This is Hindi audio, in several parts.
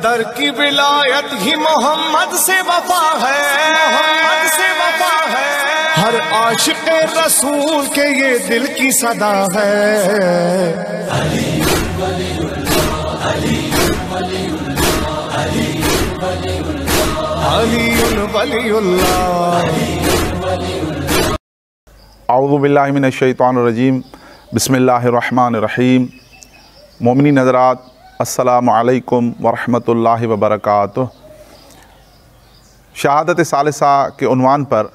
हैदर की विलायत ही मोहम्मद से वफा है मोहम्मद से वफा है हर आशिक रसूल के ये दिल की सदा है अली वलीउल्लाह आउज़बिल्लिमिनशैतानरजीम बसमीम मोमिनी नज़रात असलकम वरहमतुल्लाहि वबरकातुह शहादत सालसा के उनवान पर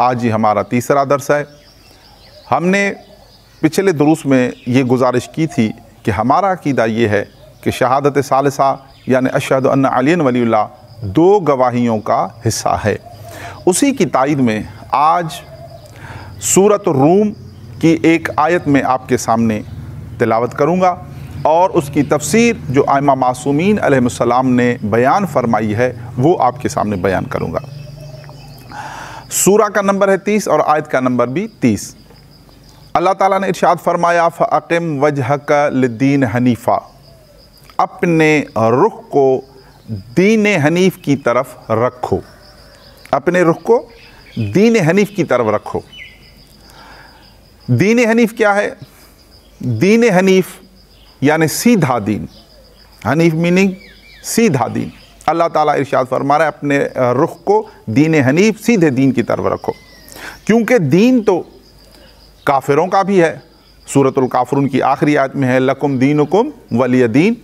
आज ही हमारा तीसरा दर्स है। हमने पिछले दुरुस में ये गुजारिश की थी कि हमारा अकीदा ये है कि शहादत सालसा यानि अली वलील्ला दो गवाहियों का हिस्सा है। उसी की तायद में आज सूरत रूम की एक आयत में आपके सामने तिलावत करूँगा। और उसकी तफसीर जो आयमा मासूमीन अलैहिस्सलाम ने बयान फरमाई है, वो आपके सामने बयान करूँगा। सूरा का नंबर है तीस और आयत का नंबर भी तीस। अल्लाह ताला ने इरशाद फरमाया फ़ाकिम वजह दीन हनीफ़ा। अपने रुख को दीन हनीफ की तरफ़ रखो। अपने रुख को दीन हनीफ की तरफ़ रखो। दीन हनीफ क्या है? दीन हनीफ यानी सीधा दीन। हनीफ मीनिंग सीधा दीन। अल्लाह ताला इरशाद फरमा रहा है अपने रुख को दीन हनीफ सीधे दीन की तरफ़ रखो। क्योंकि दीन तो काफिरों का भी है। सूरतुल काफरून की आखिरी आयत में है, लकुम दीनुकुम वली दीन।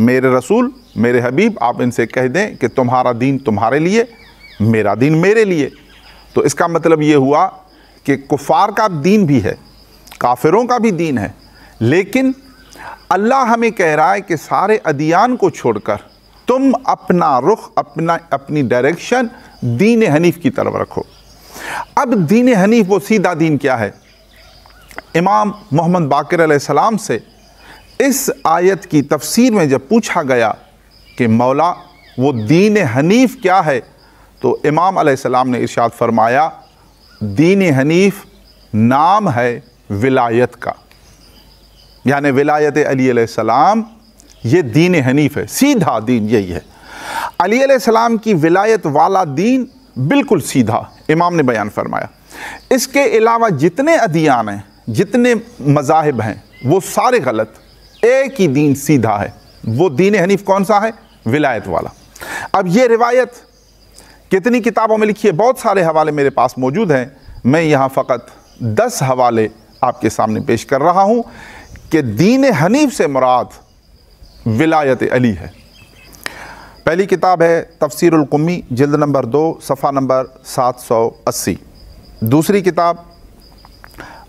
मेरे रसूल, मेरे हबीब, आप इनसे कह दें कि तुम्हारा दीन तुम्हारे लिए, मेरा दीन मेरे लिए। तो इसका मतलब ये हुआ कि कुफ़ार का दीन भी है, काफिरों का भी दीन है। लेकिन अल्लाह हमें कह रहा है कि सारे अदियान को छोड़कर तुम अपना रुख, अपना, अपनी डायरेक्शन दीन हनीफ की तरफ़ रखो। अब दीन हनीफ वो सीधा दीन क्या है? इमाम मोहम्मद बाकर सलाम से इस आयत की तफसीर में जब पूछा गया कि मौला, वो दीन हनीफ क्या है? तो इमाम सलाम ने इरशाद फरमाया, दीन हनीफ नाम है विलायत का। यानी विलायत अली ये दीन हनीफ है, सीधा दीन यही है। अली सलाम की विलायत वाला दीन बिल्कुल सीधा, इमाम ने बयान फरमाया। इसके अलावा जितने अदियान हैं, जितने मजाहब हैं, वो सारे गलत, एक ही दीन सीधा है। वो दीन हनीफ कौन सा है? विलायत वाला। अब ये रिवायत कितनी किताबों में लिखी है? बहुत सारे हवाले मेरे पास मौजूद हैं। मैं यहाँ फ़कत दस हवाले आपके सामने पेश कर रहा हूँ। कि दीन हनीफ से मुराद विलायत अली है। पहली किताब है तफसीरकुमी जल्द नंबर दो, सफ़ा नंबर सात सौ अस्सी। दूसरी किताब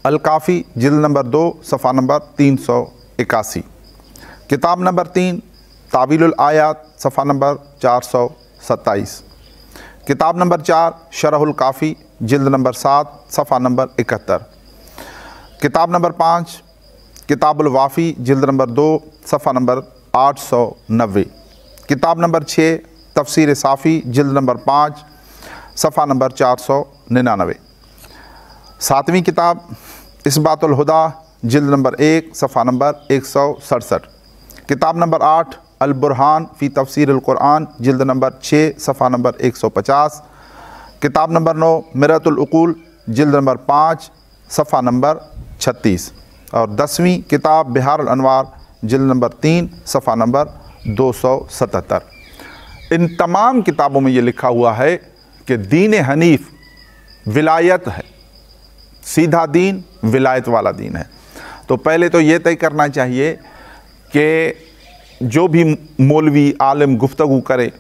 अलकाफ़ी, जल्द नंबर दो, सफ़ा नंबर तीन सौ इक्यासी। किताब नंबर तीन तावील आयात, सफ़ा नंबर चार सौ सत्ताईस। किताब नंबर चार, शरहुल काफ़ी, जल्द नंबर सात, सफ़ा नंबर इकहत्तर। किताब नंबर पाँच किताबुल वाफ़ी, जल्द नंबर दो, सफ़ा नंबर आठ सौ नब्बे। किताब नंबर छः, तफसीर साफ़ी, जल्द नंबर पाँच, सफ़ा नंबर चार सौ निन्यानवे। सातवीं किताब इसबातुलहुदा जल्द नंबर एक, सफ़ा नंबर एक सौ सड़सठ। किताब नंबर आठ अलबुरहान फ़ी तफसीर क़ुरान जल्द नंबर छः, सफ़ा नंबर एक सौ पचास। किताब नंबर नौ मिरतुलूल जल्द नंबर पाँच, सफ़ा नंबर छत्तीस। और दसवीं किताब बिहार अनवार, जल्द नंबर तीन, सफ़ा नंबर दो सौ सतहत्तर। इन तमाम किताबों में ये लिखा हुआ है कि दीन हनीफ विलायत है। सीधा दीन, विलायत वाला दीन है। तो पहले तो ये तय करना चाहिए कि जो भी मौलवी आलम गुफ्तगु करे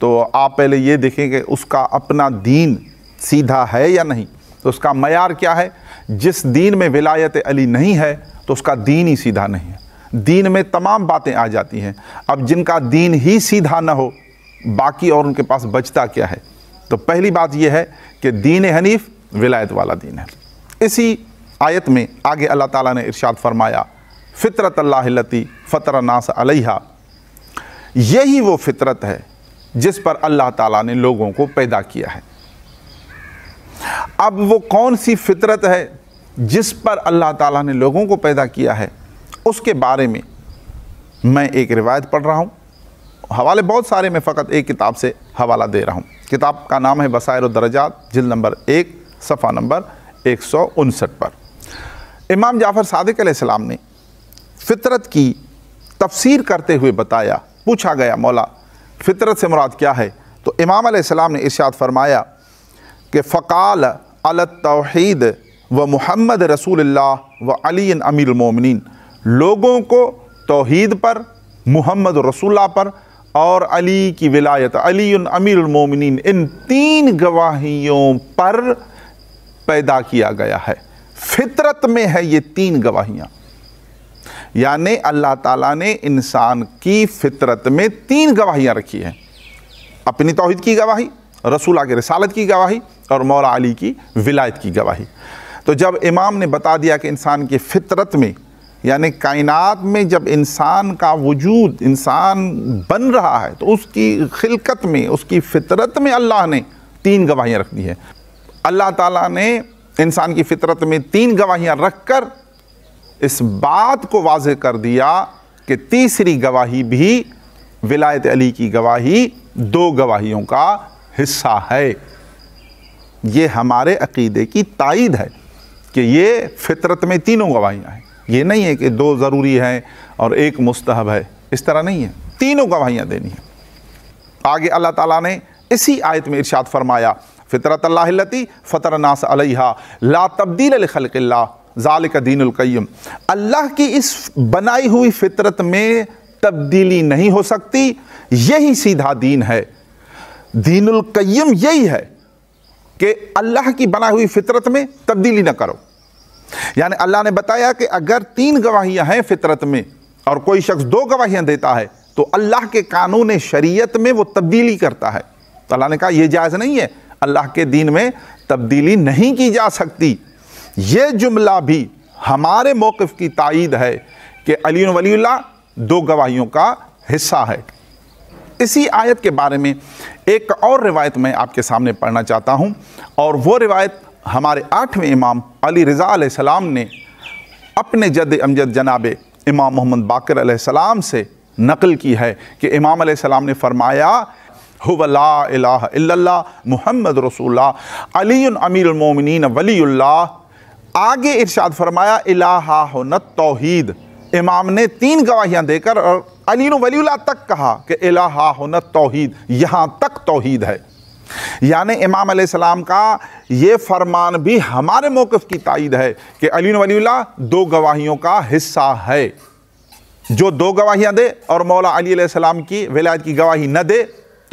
तो आप पहले ये देखें कि उसका अपना दीन सीधा है या नहीं। तो उसका मैार क्या है? जिस दीन में विलायत अली नहीं है तो उसका दीन ही सीधा नहीं है। दीन में तमाम बातें आ जाती हैं। अब जिनका दीन ही सीधा ना हो, बाकी और उनके पास बचता क्या है? तो पहली बात यह है कि दीन हनीफ विलायत वाला दीन है। इसी आयत में आगे अल्लाह ताला ने इरशाद फरमाया फितरत अल्लाती फ़तर नास अलैहा। यही वो फितरत है जिस पर अल्लाह ताला ने लोगों को पैदा किया है। अब वो कौन सी फितरत है जिस पर अल्लाह ताला ने लोगों को पैदा किया है? उसके बारे में मैं एक रिवायत पढ़ रहा हूँ। हवाले बहुत सारे मैं फ़कत एक किताब से हवाला दे रहा हूँ। किताब का नाम है बसायर दरजात जिल नंबर एक, सफ़ा नंबर एक सौ उनसठ पर। इमाम जाफ़र सादिक सलाम ने फितरत की तफसीर करते हुए बताया, पूछा गया, मौला, फितरत से मुराद क्या है? तो इमाम ने इर्शाद फरमाया कि फ़काल अलतौहीद व मोहम्मद रसूल व अली अमीरमिन लोगों को तोहद पर, मोहम्मद रसूल्ला पर और अली की विलायत अली अमीरमिन इन तीन गवाहियों पर पैदा किया गया है। फितरत में है ये तीन गवाहियाँ। यानी अल्लाह ताला ने इंसान की फितरत में तीन गवाहियाँ रखी हैं। अपनी तोहद की गवाही रसूला के रसालत की गवाही और मौला अली की विलायत की गवाही। तो जब इमाम ने बता दिया कि इंसान की फितरत में, यानी कायनात में जब इंसान का वजूद, इंसान बन रहा है तो उसकी खिलकत में, उसकी फितरत में अल्लाह ने तीन गवाहियाँ रख दी है। अल्लाह ताला ने इंसान की फितरत में तीन गवाहियाँ रख कर इस बात को वाज कर दिया कि तीसरी गवाही भी विलायत अली की गवाही, दो गवाहियों का हिस्सा है। ये हमारे अकीदे की तायद है कि ये फितरत में तीनों गवाहियाँ हैं। ये नहीं है कि दो ज़रूरी हैं और एक मुस्तहब है। इस तरह नहीं है। तीनों गवाहियाँ देनी है। आगे अल्लाह ताला ने इसी आयत में इरशाद फरमाया, फितरत अल्लाती फ़तर नास अलहा, ला तब्दील खलक़ल्ला ज़ाल का दीनकैम अल्लाह की इस बनाई हुई फितरत में तब्दीली नहीं हो सकती। यही सीधा दीन है। दीनुलकैम यही है कि अल्लाह की बनाई हुई फितरत में तब्दीली ना करो। यानी अल्लाह ने बताया कि अगर तीन गवाहियाँ हैं फितरत में और कोई शख्स दो गवाहियाँ देता है तो अल्लाह के कानून शरीयत में वो तब्दीली करता है। तो अल्लाह ने कहा यह जायज़ नहीं है। अल्लाह के दीन में तब्दीली नहीं की जा सकती। ये जुमला भी हमारे मौक़ की तइद है कि अली वलील्ला दो गवाहियों का हिस्सा है। इसी आयत के बारे में एक और रिवायत मैं आपके सामने पढ़ना चाहता हूँ, और वो रिवायत हमारे आठवें इमाम अली रज़ा सलाम ने अपने जद अमजद जनाब इमाम मोहम्मद बाकर सलाम से नकल की है कि इमाम सलाम ने फरमाया हुवला मोहम्मद रसूल्ला अली अमीरमिन वली आगे इरशाद फरमाया, इलाहा तोहीद। इमाम ने तीन गवाहियाँ देकर और अली वलील्ला तक कहा कि न तोहीद, यहाँ तक तोहद है। यानी इमाम सलाम का ये फरमान भी हमारे मौक़ की तइद है कि अली वलील्ला दो गवाहियों का हिस्सा है। जो दो गवाहियाँ दे और मौला अली सलाम की विलायत की गवाही न दे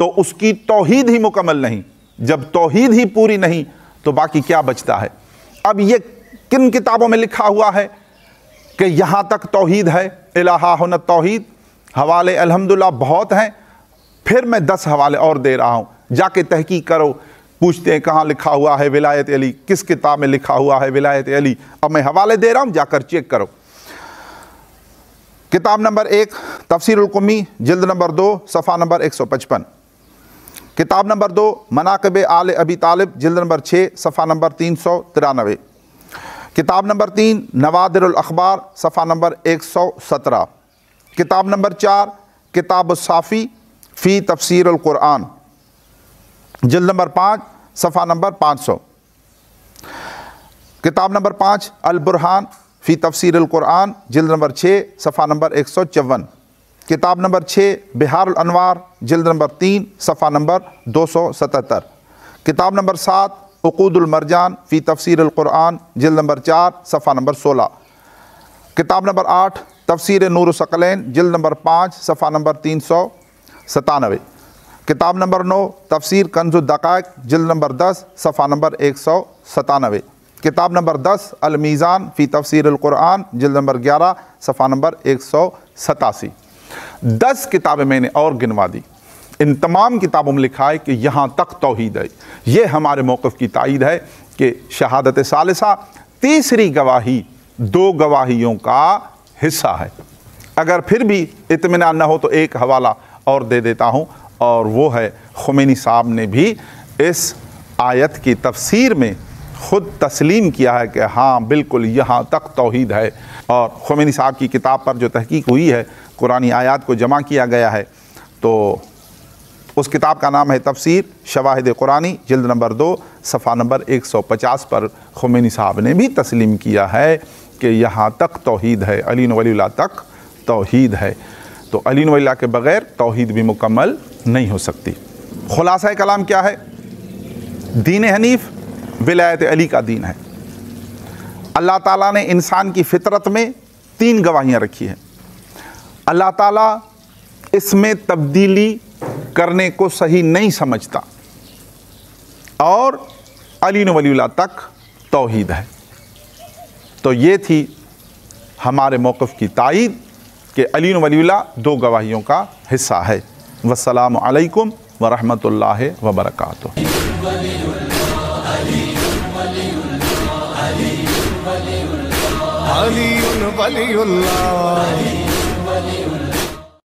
तो उसकी तोहद ही मुकम्मल नहीं। जब तोहीद ही पूरी नहीं तो बाकी क्या बचता है? अब ये किन किताबों में लिखा हुआ है कि यहाँ तक तोहद है, इलाहा तोहीद हवाले अल्हम्दुलिल्लाह बहुत हैं, फिर मैं दस हवाले और दे रहा हूँ। जाके तहकीक करो। पूछते हैं कहाँ लिखा हुआ है विलायत अली, किस किताब में लिखा हुआ है विलायत अली? अब मैं हवाले दे रहा हूँ, जाकर चेक करो। किताब नंबर एक तफसीरकमी जल्द नंबर दो, सफ़ा नंबर एक सौ पचपन। किताब नंबर दो, मनाकब आल अबी तालिब, जल्द नंबर छः सफ़ा नंबर तीन सौ तिरानवे। किताब नंबर तीन नवादरअखबार सफ़ा नंबर एक सौ सत्रह। किताब नंबर चार, किताब साफ़ी फ़ी तफसीर क़ुरान जल्द नंबर पाँच, सफ़ा नंबर पाँच सौ। किताब नंबर पाँच, अलबुरहान फ़ी तफसीर क़ुरान जल्द नंबर छः, सफ़ा नंबर एक सौ चौवन। किताब नंबर छः बिहार जल्द नंबर तीन, सफ़ा नंबर दो सौ सतहत्तर। किताब नंबर सात फ़कूदुलमरजान फ़ी तफसीर क़ुरान जिल नंबर चार, सफ़ा नंबर सोलह। किताब नंबर आठ तफसीर नूर सकलैन जिल नंबर पाँच, सफ़ा नंबर तीन सौ सतानवे। किताब नंबर नौ, तफसीर कंजुद्दक़ जिल नंबर दस, सफ़ा नंबर एक सौ सतानवे। किताब नंबर दस, अलमीज़ान फ़ी तफसीर क़ुरान जिल नंबर ग्यारह, सफ़ा नंबर एक सौ सतासी। दस किताबें मैंने और गिनवा दी। इन तमाम किताबों में लिखा है कि यहाँ तक तोहद है। ये हमारे मौक़ की तइद है कि शहादत सालसा, तीसरी गवाही दो गवाहियों का हिस्सा है। अगर फिर भी इतमान न हो तो एक हवाला और दे देता हूँ। और वो है, खुमैनी साहब ने भी इस आयत की तफसीर में ख़ुद तस्लीम किया है कि हाँ बिल्कुल यहाँ तक तोहद है। और खुमैनी साहब की किताब पर जो तहकीक हुई है, कुरानी आयात को जमा किया गया है। तो उस किताब का नाम है तफसीर शवाहिद कुरानी, जल्द नंबर दो, सफ़ा नंबर 150 पर खुमैनी साहब ने भी तस्लीम किया है। कि यहाँ तक तोहीद है। अली वलील्ला तक तोहीद है। तो अली वलील्ला के बग़ैर तोहीद भी मुकम्मल नहीं हो सकती। खुलासा कलाम क्या है? दीन हनीफ, विलायत अली का दीन है। अल्लाह ताला ने इंसान की फितरत में तीन गवाहियाँ रखी हैं। अल्लाह ताला इसमें तब्दीली करने को सही नहीं समझता। और अली वलील्ला तक तोहीद है। तो ये थी हमारे मौक़ की तइद के अली वली दो गवाहियों का हिस्सा है। वसलाम अलैकुम अली वलीउल्लाह